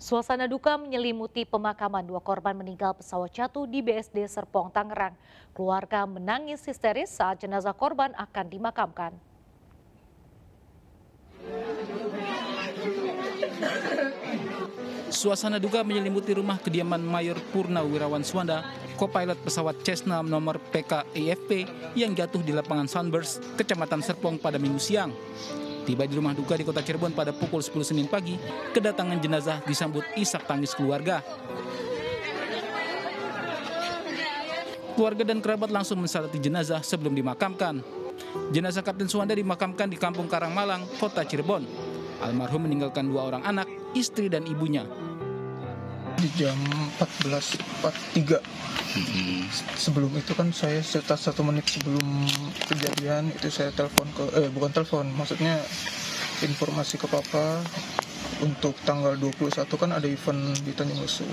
Suasana duka menyelimuti pemakaman dua korban meninggal pesawat jatuh di BSD Serpong, Tangerang. Keluarga menangis histeris saat jenazah korban akan dimakamkan. Suasana duka menyelimuti rumah kediaman Mayor Purna Wirawan Swanda, co-pilot pesawat Cessna nomor PKIFP yang jatuh di lapangan Sunburst, Kecamatan Serpong pada minggu siang. Tiba di rumah duka di kota Cirebon pada pukul 10 Senin pagi, kedatangan jenazah disambut isak tangis keluarga. Keluarga dan kerabat langsung mensalati jenazah sebelum dimakamkan. Jenazah Kapten Suwanda dimakamkan di Kampung Karangmalang, Kota Cirebon. Almarhum meninggalkan dua orang anak, istri dan ibunya. Di jam 14.43 sebelum itu kan saya sekitar satu menit sebelum kejadian itu saya telepon ke eh bukan telepon maksudnya informasi ke papa. Untuk tanggal 21 kan ada event di Tanjung Lesung.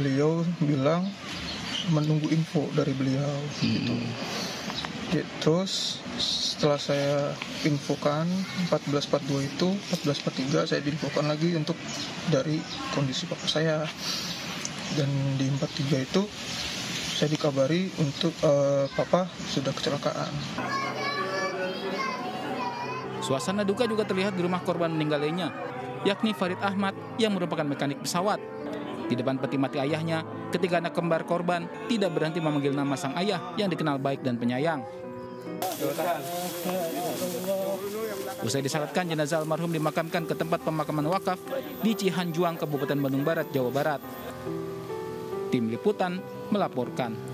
Beliau bilang menunggu info dari beliau gitu. Ya, terus setelah saya infokan 1442 itu 1443 saya diinfokan lagi untuk dari kondisi papa saya dan di 43 itu saya dikabari untuk uh, papa sudah kecelakaan. Suasana duka juga terlihat di rumah korban meninggal lainnya, yakni Farid Ahmad yang merupakan mekanik pesawat. Di depan peti mati ayahnya, ketika anak kembar korban tidak berhenti memanggil nama sang ayah yang dikenal baik dan penyayang. Usai disalatkan, jenazah almarhum dimakamkan ke tempat pemakaman wakaf di Cihanjuang, Kabupaten Bandung Barat, Jawa Barat. Tim Liputan melaporkan.